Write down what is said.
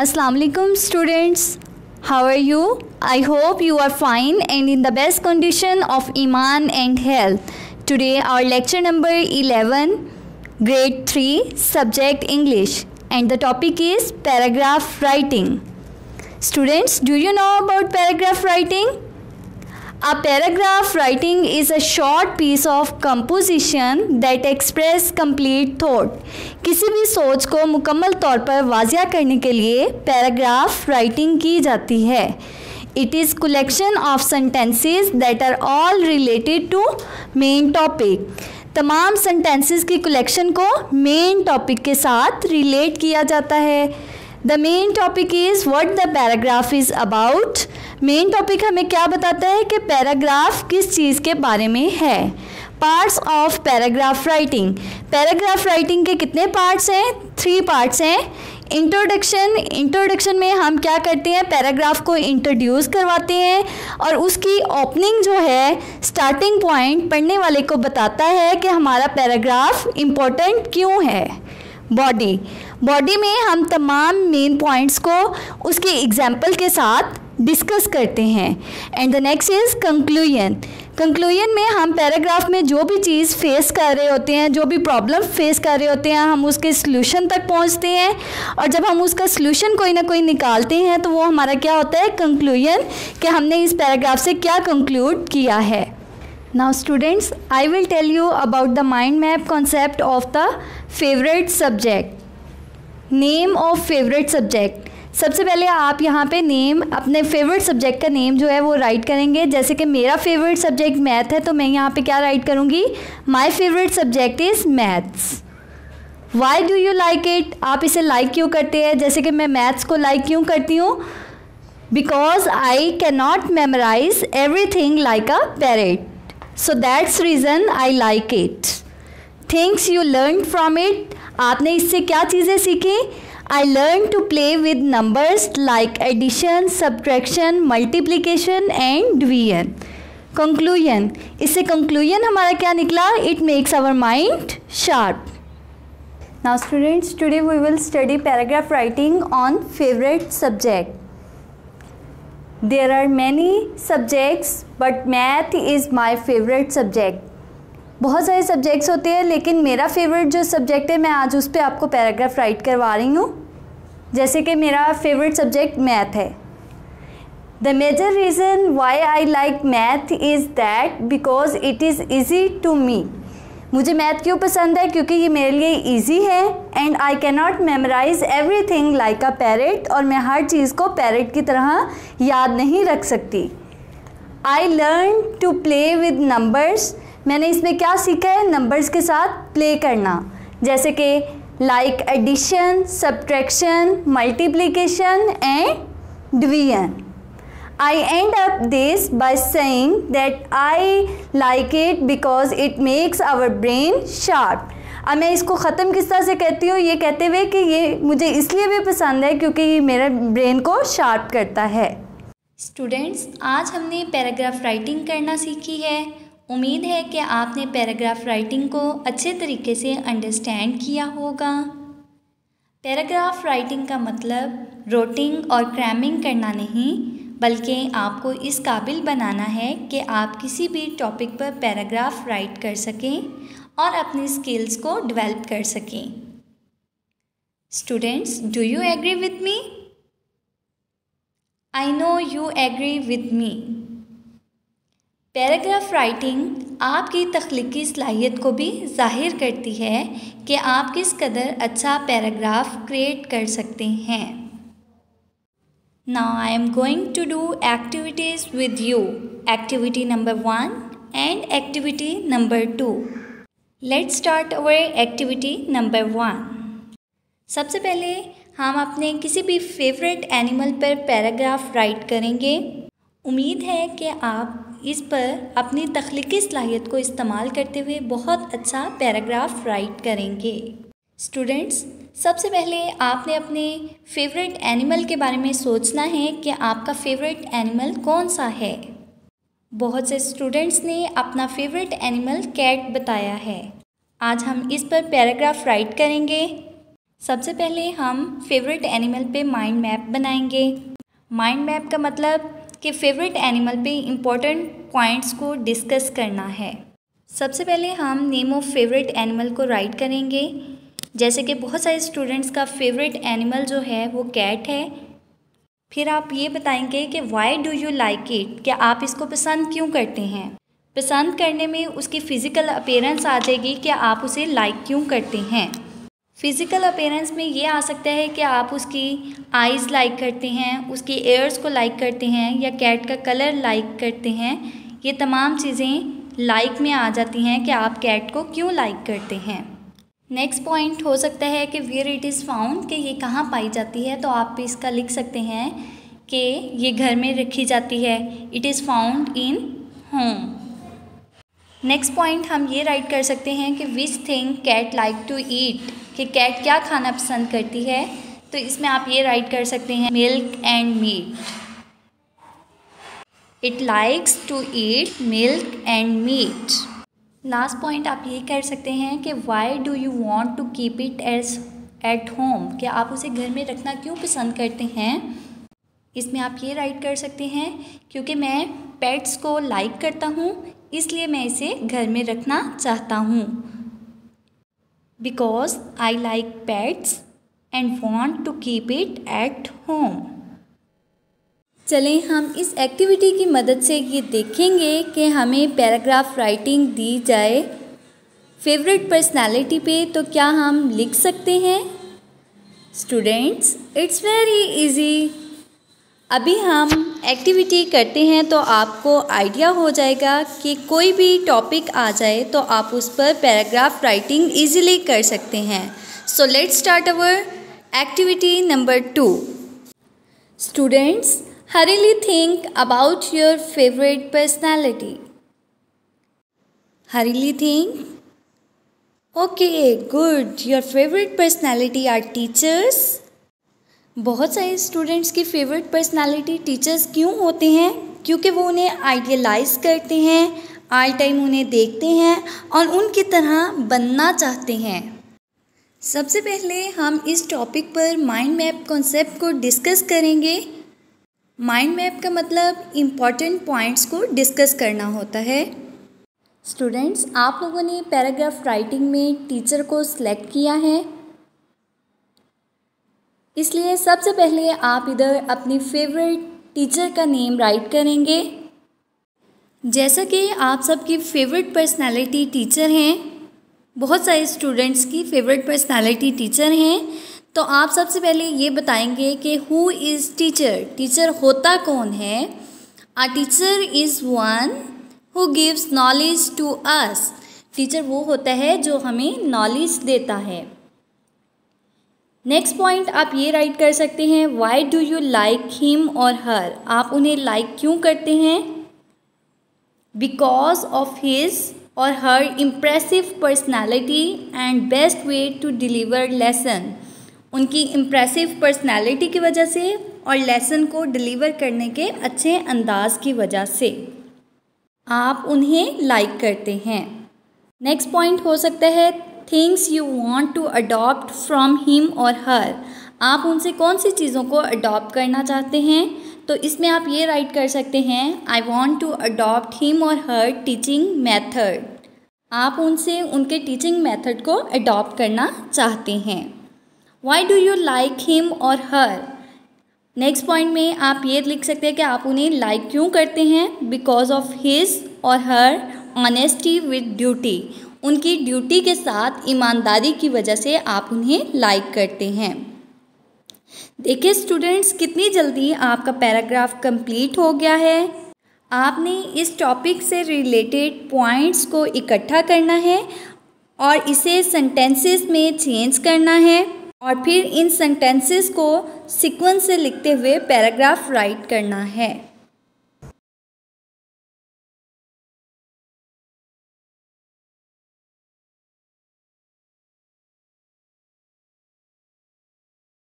Assalamu alaikum students. How are you? I hope you are fine and in the best condition of iman and health. Today our lecture number 11 grade 3 subject English and the topic is paragraph writing. Students, do you know about paragraph writing? A paragraph writing is a short piece of composition that express complete thought. किसी भी सोच को मुकम्मल तौर पर वाजिया करने के लिए पैराग्राफ राइटिंग की जाती है। It is collection of sentences that are all related to main topic तमाम सेंटेंसेस की कलेक्शन को मेन टॉपिक के साथ रिलेट किया जाता है। The main topic is what the paragraph is about main topic हमें क्या बताता है कि पैराग्राफ किस चीज़ के बारे में है? Parts of paragraph writing paragraph writing के कितने पार्ट्स हैं? थ्री पार्ट्स हैं. इंट्रोडक्शन इंट्रोडक्शन में हम क्या करते हैं? पैराग्राफ को इंट्रोड्यूस करवाते हैं और उसकी ओपनिंग जो है स्टार्टिंग पॉइंट पढ़ने वाले को बताता है कि हमारा पैराग्राफ इम्पोर्टेंट क्यों है? बॉडी बॉडी में हम तमाम मेन पॉइंट्स को उसके एग्ज़ाम्पल के साथ डिस्कस करते हैं। And the next is conclusion conclusion में हम पैराग्राफ में जो भी चीज़ फेस कर रहे होते हैं, जो भी प्रॉब्लम फेस कर रहे होते हैं, हम उसके सल्यूशन तक पहुँचते हैं। और जब हम उसका सल्यूशन कोई ना कोई निकालते हैं तो वो हमारा क्या होता है? कंक्लूजन कि हमने इस पैराग्राफ से क्या कंक्लूड किया है। Now students I will tell you about the mind map concept of the favourite subject name of favourite subject सबसे पहले आप यहाँ पे नेम अपने फेवरेट सब्जेक्ट का नेम जो है वो राइट करेंगे। जैसे कि मेरा फेवरेट सब्जेक्ट मैथ है तो मैं यहाँ पे क्या राइट करूँगी? My favourite subject is maths why do you like it आप इसे लाइक like क्यों करते हैं? जैसे कि मैं मैथ्स को लाइक like क्यों करती हूँ? Because I can not memorise every thing like a parrot so that's reason I like it things you learn from it आपने इससे क्या चीज़ें सीखी I learned to play with numbers like addition, subtraction, multiplication and division. Conclusion इससे conclusion हमारा क्या निकला It makes our mind sharp. Now students, today we will study paragraph writing on favorite subject. There are many subjects but math is my favorite subject. बहुत सारे subjects होते हैं, लेकिन मेरा फेवरेट जो सब्जेक्ट है, मैं आज उस पर आपको पैराग्राफ राइट करवा रही हूँ। जैसे कि मेरा फेवरेट सब्जेक्ट मैथ है। The major reason why I like math is that because it is easy to me मुझे मैथ क्यों पसंद है? क्योंकि ये मेरे लिए ईजी है and I can not memorise every thing like a parrot और मैं हर चीज़ को पैरेट की तरह याद नहीं रख सकती। I learn to play with numbers मैंने इसमें क्या सीखा है? नंबर्स के साथ प्ले करना। जैसे कि like addition subtraction multiplication and division I end up this by saying that I like it because it makes our brain sharp. अब मैं इसको ख़त्म किस तरह से कहती हूँ? ये कहते हुए कि ये मुझे इसलिए भी पसंद है क्योंकि ये मेरे ब्रेन को शार्प करता है। स्टूडेंट्स आज हमने पैराग्राफ राइटिंग करना सीखी है। उम्मीद है कि आपने पैराग्राफ राइटिंग को अच्छे तरीके से अंडरस्टैंड किया होगा। पैराग्राफ राइटिंग का मतलब रोटिंग और क्रैमिंग करना नहीं, बल्कि आपको इस काबिल बनाना है कि आप किसी भी टॉपिक पर पैराग्राफ राइट कर सकें और अपनी स्किल्स को डेवलप कर सकें। Students do you agree with me I know you agree with me paragraph writing आपकी तख्लीकी सलाहियत को भी ज़ाहिर करती है कि आप किस कदर अच्छा पैराग्राफ क्रिएट कर सकते हैं। Now I am going to do activities with you activity number one and activity number two let start our activity number one सबसे पहले हम अपने किसी भी फेवरेट एनिमल पर पैराग्राफ राइट करेंगे। उम्मीद है कि आप इस पर अपनी तख्लीकी सलाहियत को इस्तेमाल करते हुए बहुत अच्छा पैराग्राफ राइट करेंगे। स्टूडेंट्स, सबसे पहले आपने अपने फेवरेट एनिमल के बारे में सोचना है कि आपका फेवरेट एनिमल कौन सा है। बहुत से स्टूडेंट्स ने अपना फेवरेट एनिमल कैट बताया है। आज हम इस पर पैराग्राफ राइट करेंगे। सबसे पहले हम फेवरेट एनिमल पे माइंड मैप बनाएँगे। माइंड मैप का मतलब कि फेवरेट एनिमल पे इम्पोर्टेंट पॉइंट्स को डिस्कस करना है। सबसे पहले हम नेम ऑफ़ फेवरेट एनिमल को राइट करेंगे। जैसे कि बहुत सारे स्टूडेंट्स का फेवरेट एनिमल जो है, वो कैट है। फिर आप ये बताएँगे कि why do you like it क्या आप इसको पसंद क्यों करते हैं? पसंद करने में उसकी फ़िज़िकल अपेयरेंस आ जाएगी कि आप उसे लाइक क्यों करते हैं। फ़िज़िकल अपेयरेंस में ये आ सकता है कि आप उसकी आइज़ लाइक करते हैं, उसकी एयर्स को लाइक करते हैं या कैट का कलर लाइक करते हैं। ये तमाम चीज़ें लाइक में आ जाती हैं कि आप कैट को क्यों लाइक करते हैं। नेक्स्ट पॉइंट हो सकता है कि वेयर इट इज़ फाउंड कि ये कहाँ पाई जाती है तो आप इसका लिख सकते हैं कि ये घर में रखी जाती है। It is found in home next point हम ये राइट कर सकते हैं कि which thing cat like to eat कि कैट क्या खाना पसंद करती है तो इसमें आप ये राइट कर सकते हैं milk and meat it likes to eat milk and meat last point आप ये कर सकते हैं कि why do you want to keep it as at home कि आप उसे घर में रखना क्यों पसंद करते हैं? इसमें आप ये राइट कर सकते हैं, क्योंकि मैं पेट्स को लाइक करता हूँ, इसलिए मैं इसे घर में रखना चाहता हूँ। Because I like pets and want to keep it at home चलें, हम इस एक्टिविटी की मदद से ये देखेंगे कि हमें पैराग्राफ राइटिंग दी जाए। फेवरेट पर्सनालिटी पे तो क्या हम लिख सकते हैं? स्टूडेंट्स इट्स वेरी इजी अभी हम एक्टिविटी करते हैं तो आपको आइडिया हो जाएगा कि कोई भी टॉपिक आ जाए तो आप उस पर पैराग्राफ राइटिंग इजीली कर सकते हैं। So let's start our activity number to students हरीली think about your favourite personality हरीली think okay good your favourite personality are teachers बहुत सारे स्टूडेंट्स की फेवरेट पर्सनालिटी टीचर्स क्यों होते हैं? क्योंकि वो उन्हें आइडियलाइज करते हैं आल टाइम उन्हें देखते हैं और उनकी तरह बनना चाहते हैं। सबसे पहले हम इस टॉपिक पर माइंड मैप कॉन्सेप्ट को डिस्कस करेंगे। माइंड मैप का मतलब इंपॉर्टेंट पॉइंट्स को डिस्कस करना होता है। स्टूडेंट्स आप लोगों ने पैराग्राफ राइटिंग में टीचर को सिलेक्ट किया है। इसलिए सबसे पहले आप इधर अपनी फेवरेट टीचर का नेम राइट करेंगे। जैसा कि आप सबकी फेवरेट पर्सनालिटी टीचर हैं, बहुत सारे स्टूडेंट्स की फेवरेट पर्सनालिटी टीचर हैं तो आप सबसे पहले ये बताएँगे कि हु इज़ टीचर टीचर होता कौन है? A teacher is one who gives knowledge to us teacher वो होता है जो हमें नॉलेज देता है। नेक्स्ट पॉइंट आप ये राइट कर सकते हैं why do you like him और हर आप उन्हें लाइक like क्यों करते हैं? बिकॉज़ ऑफ़ हिज और her impressive personality and best way to deliver lesson उनकी इम्प्रेसिव पर्सनैलिटी की वजह से और लेसन को डिलीवर करने के अच्छे अंदाज की वजह से। आप उन्हें लाइक like करते हैं। नेक्स्ट पॉइंट हो सकता है things you want to adopt from him और हर आप उनसे कौन सी चीज़ों को अडॉप्ट करना चाहते हैं? तो इसमें आप ये राइट कर सकते हैं I want to adopt him और हर टीचिंग मैथड आप उनसे उनके टीचिंग मैथड को अडॉप्ट करना चाहते हैं। Why do you like him और हर नेक्स्ट पॉइंट में आप ये लिख सकते हैं कि आप उन्हें लाइक क्यों करते हैं? बिकॉज़ ऑफ़ हिज और हर ऑनेस्टी विद ड्यूटी उनकी ड्यूटी के साथ ईमानदारी की वजह से आप उन्हें लाइक करते हैं। देखिए स्टूडेंट्स कितनी जल्दी आपका पैराग्राफ कंप्लीट हो गया है। आपने इस टॉपिक से रिलेटेड पॉइंट्स को इकट्ठा करना है और इसे सेंटेंसेस में चेंज करना है और फिर इन सेंटेंसेस को सीक्वेंस से लिखते हुए पैराग्राफ राइट करना है।